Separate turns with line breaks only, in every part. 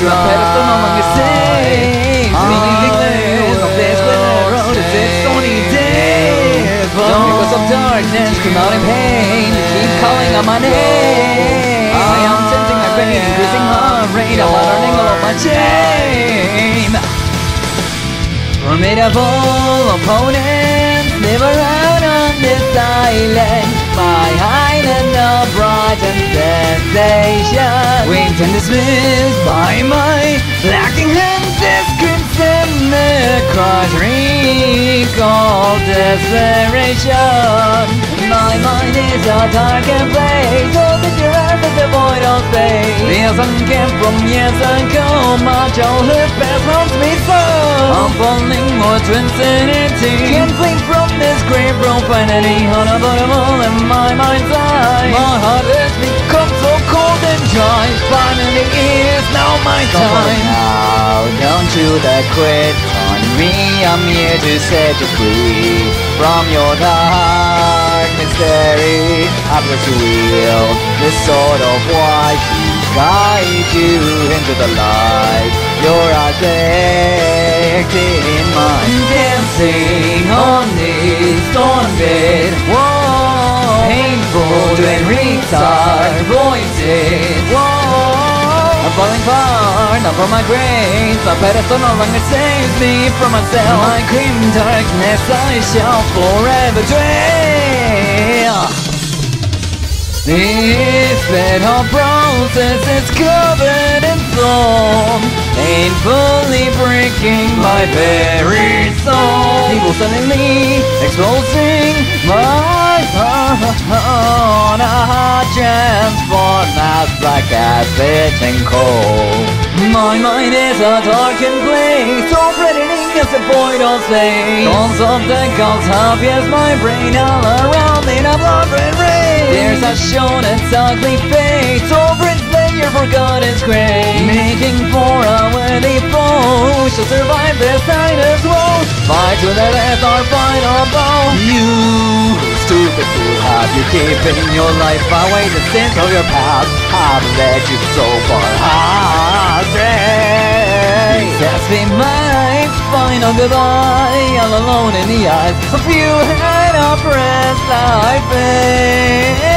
No longer safe Meaningless ah. of this world is its only death Because of darkness, criminal in pain. Keep calling out my name. I am sensing my pain, increasing heart rate. I'm learning all of my shame Formidable opponents live around on this island. My island of brightened sensation Weak and dismissed by my lacking hands This crimson cries recall desperation. My mind is a darkened place oh, All that your earth is devoid of space Yes, I uncared from years ago My childhood past haunts me so. I'm falling more to insanity Can't blink from this grave profanity Unavoidable in my mind's eye My heart Finally is now my time.
Now, don't you dare quit on me. I'm here to set you free From your dark mystery. I'm going to wield this sword of white To guide you into the light. You're addicted in mine
Dancing on this dawnbed Whoa. Painful to reach our voices Whoa I'm falling far, not from my grave My pedestal no longer saves me from myself. My grim darkness I shall forever dwell. This of roses is covered in thorn Painfully breaking my very soul. Evil suddenly exposing my heart. Ah, I transform as black as and coal My mind is a darkened place So threatening as a void of space. Thoughts of the gods yes my brain All around in a blood red rain. There's a shown its ugly face Over its layer forgot its grave Making for a worthy foe Shall survive this night as well Fight to the death our final bow. You stupid fool Have you keeping your life away The sins of your past Have led you so far. Ah, Astray This has been my final goodbye All alone in the eyes of you and oppressed I've been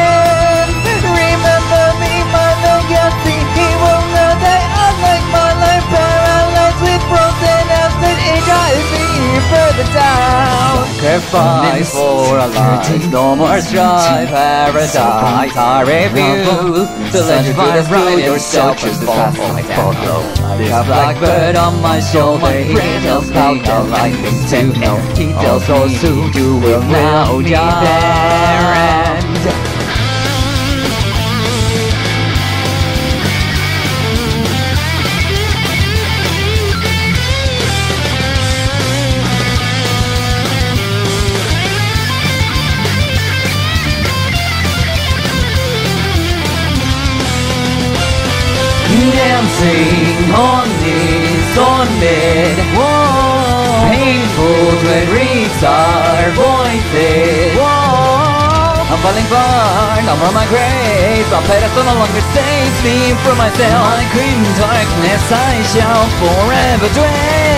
further down.
Sacrifice for a life. No more strife. Paradise I refuse To let you
Satisfy
destroy
right
yourself and fall
fall
my
down. This
blackbird on my shoulder He tells me the right thing to know He tells soon you will now be
Dancing on this dawnbed Whoa. Painful dread reads our voices. Whoa. I'm falling far, down from my grave. A pedestal no longer saves me from myself. My grim darkness I shall forever dwell